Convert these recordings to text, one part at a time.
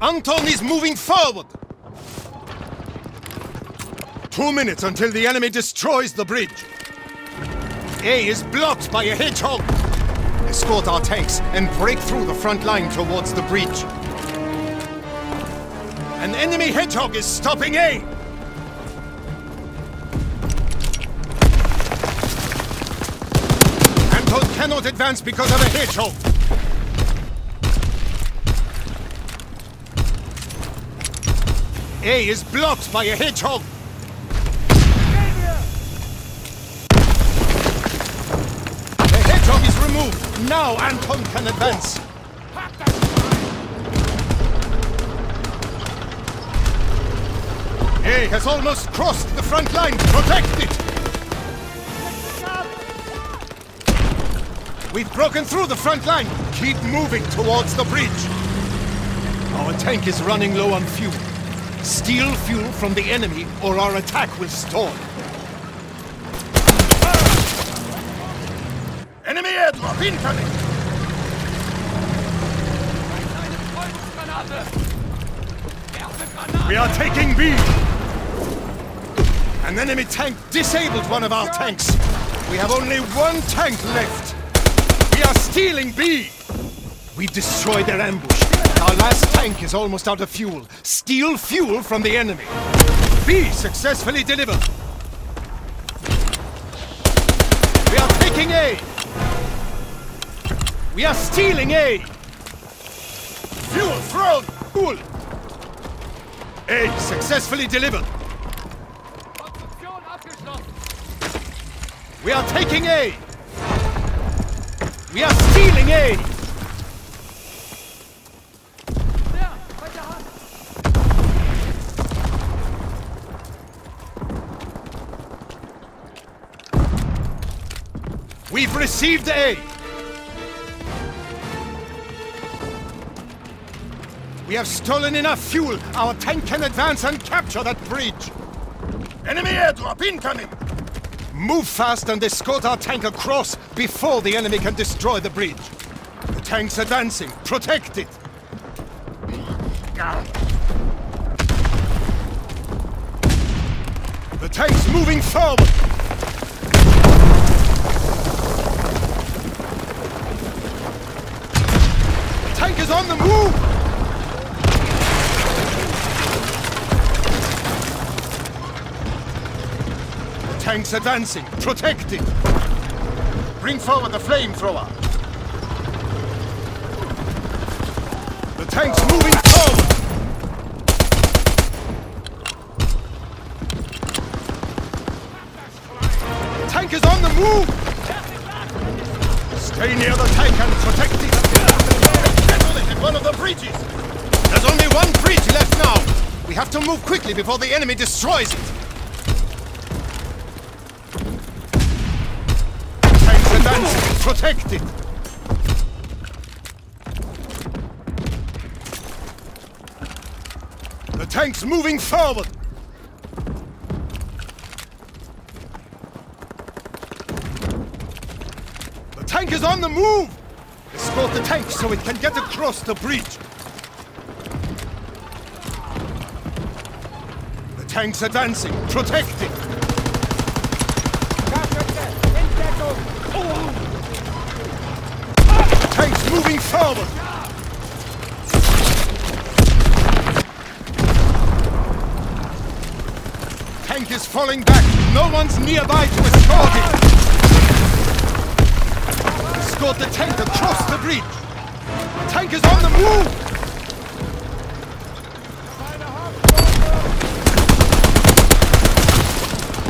Anton is moving forward! Two minutes until the enemy destroys the bridge. A is blocked by a hedgehog. Escort our tanks and break through the front line towards the bridge. An enemy hedgehog is stopping A! Anton cannot advance because of a hedgehog. A is blocked by a hedgehog. The hedgehog is removed. Now Anton can advance. A has almost crossed the front line. Protect it! We've broken through the front line. Keep moving towards the bridge. Our tank is running low on fuel. Steal fuel from the enemy or our attack will stall. Enemy airdrop incoming! We are taking B! An enemy tank disabled one of our tanks. We have only one tank left. We are stealing B! We destroyed their ambush. Our last tank is almost out of fuel. Steal fuel from the enemy. Be successfully delivered. We are taking A. We are stealing A. Fuel thrown. Fuel. A successfully delivered. We are taking A. We are stealing A. We've received A! We have stolen enough fuel! Our tank can advance and capture that bridge! Enemy airdrop incoming! Move fast and escort our tank across before the enemy can destroy the bridge. The tank's advancing. Protect it! The tank's moving forward! Tank is on the move! Tank's advancing. Protect it! Bring forward the flamethrower! The tank's moving forward! Tank is on the move! Stay near the tank and protect it! One of the bridges! There's only one bridge left now! We have to move quickly before the enemy destroys it! Tanks! Protect it! The tank's moving forward! The tank is on the move! Escort the tank so it can get across the bridge. The tank's advancing. Protect it! The tank's moving forward! Tank is falling back. No one's nearby to escort it. Escort the tank across the bridge. Tank is on the move.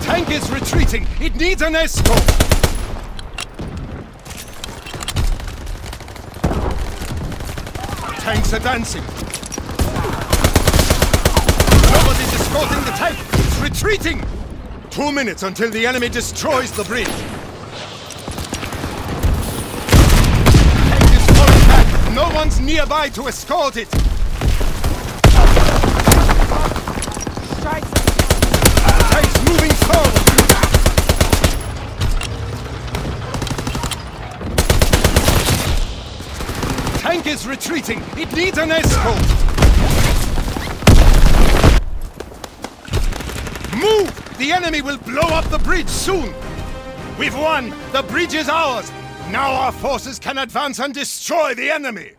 Tank is retreating. It needs an escort. Tank's are advancing. Nobody's escorting the tank. It's retreating. Two minutes until the enemy destroys the bridge. nearby to escort it! Moving! Tank is retreating! It needs an escort! Move! The enemy will blow up the bridge soon! We've won! The bridge is ours! Now our forces can advance and destroy the enemy!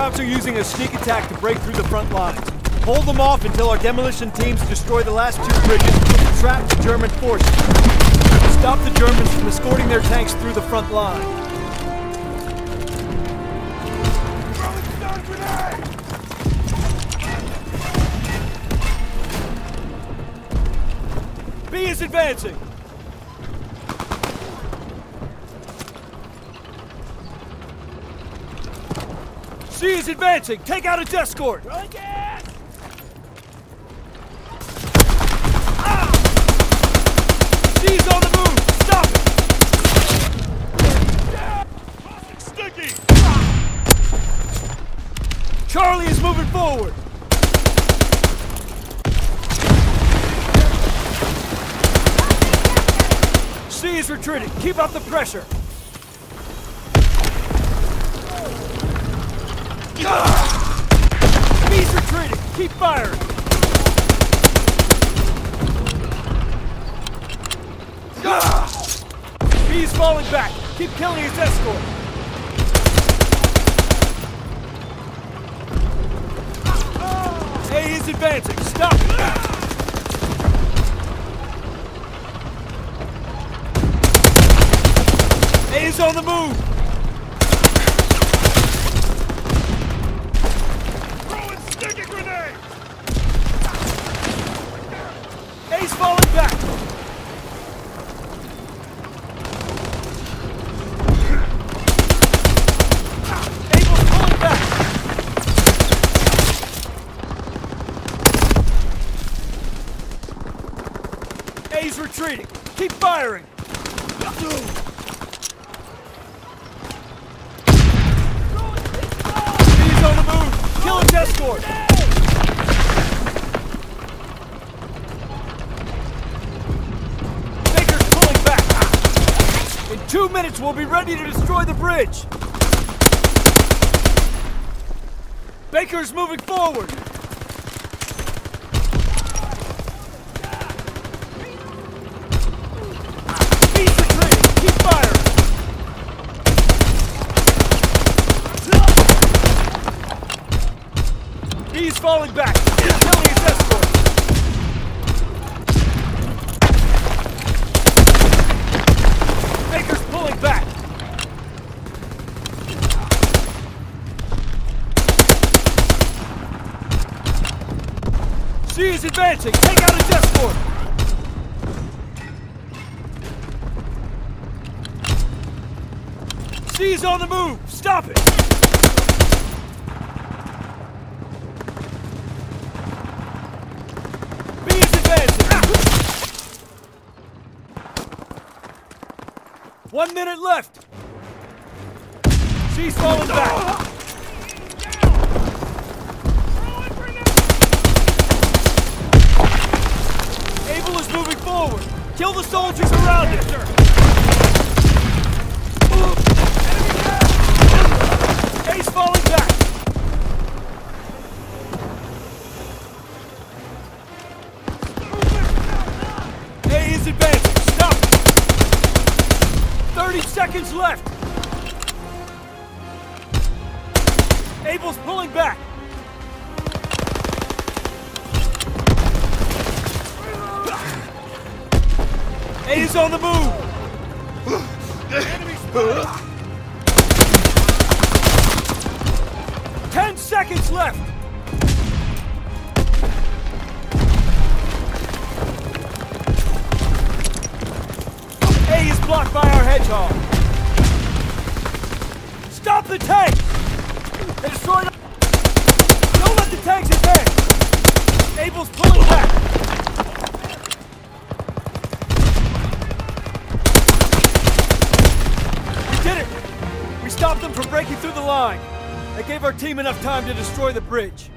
Krauts are using a sneak attack to break through the front lines. Hold them off until our demolition teams destroy the last two bridges and trap the German forces. Stop the Germans from escorting their tanks through the front line. B is advancing! C is advancing! Take out its escort! Ah! C is on the move! Stop it! Sticky! Charlie is moving forward! C is retreating. Keep up the pressure. B's retreating. Keep firing. B's falling back. Keep killing his escort. A is advancing. Stop it. A on the move. Throwing sticky grenade! A's falling back. Able's pulling back. A's retreating. Keep firing. B's on the move. Kill its escort. Baker's pulling back. In two minutes, we'll be ready to destroy the bridge. Baker's moving forward. B's retreating. Keep firing. B's falling back. C is advancing. Take out his escort. Is on the move. Stop it. B is advancing. One minute left. She's falling back. Able is moving forward. Kill the soldiers around him. Ace falling back. Seconds left. Able's pulling back. A is on the move. Ten seconds left. A is blocked by our hedgehog. The tank! They destroyed. Don't let the tanks advance. Able's pulling back! We did it! We stopped them from breaking through the line. That gave our team enough time to destroy the bridge.